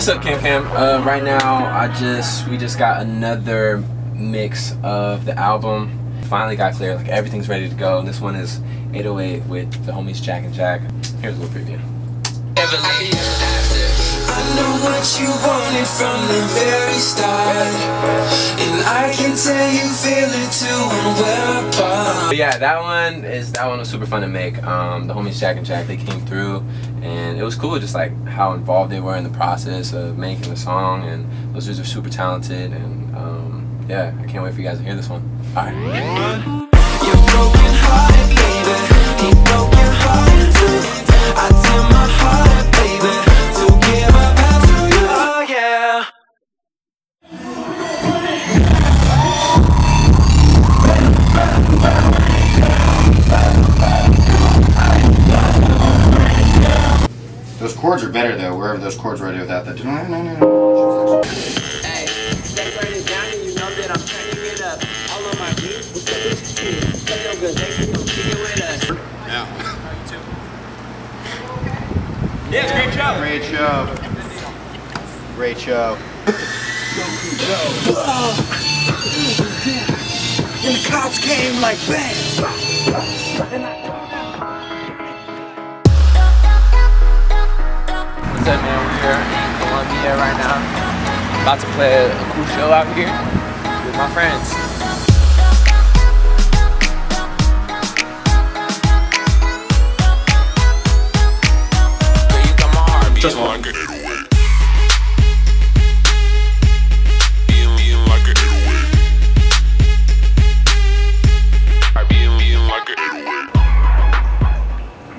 what's up, KAM CAM? Uh, right now, I just we just got another mix of the album. Finally got clear, like everything's ready to go. This one is 808 with the homies Jack and Jack. Here's a little preview. I know what you wanted from the very start And I can tell you feel it too when we're apart But yeah, that one is that one was super fun to make. Um, the homies Jack and Jack they came through, and it was cool just like how involved they were in the process of making the song. And those dudes are super talented, and um, yeah, I can't wait for you guys to hear this one. All right. Chords are better though, wherever those chords were without that. No, no, no, no. Hey, it down and you know that I'm turning it up. All of my it with us. Great show. Great show. And the cops came like bang What's up, man? We're in Columbia right now. About to play a cool show out here with my friends. Just one. Like an 808. Being, being like an 808. I being, being like an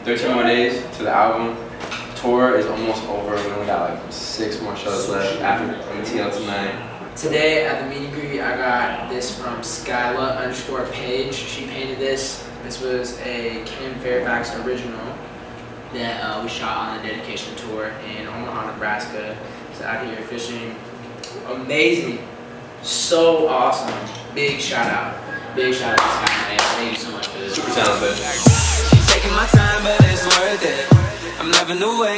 808. 13 more days to the album. Tour is almost over. We only got like six more shows left after MTL tonight. Today at the meet and greet, I got this from Skyla underscore page. She painted this. This was a Kim Fairfax original that uh, we shot on the dedication tour in Omaha, Nebraska. So out here fishing. Amazing. So awesome. Big shout out. Big shout out to Skyla. Thank you so much for this. Super talented. She's taking my time but it's worth it I'm loving the way that she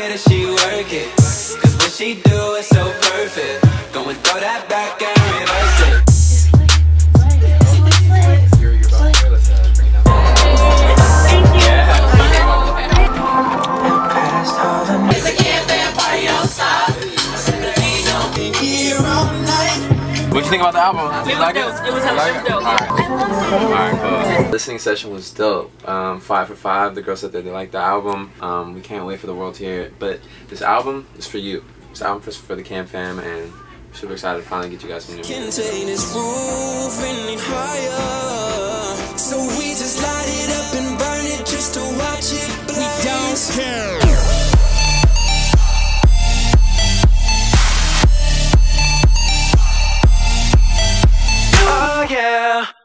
work it Cause what she do is so perfect Go and throw that back and reverse it Past all the nights Here all night What'd you think about the album? Did you like it? It was You like it? dope. Alright. Listening session was dope. Um, five for five. The girls said that they liked the album. Um, we can't wait for the world to hear it. But this album is for you. This album is for the KAM fam, and super excited to finally get you guys some new music. yeah.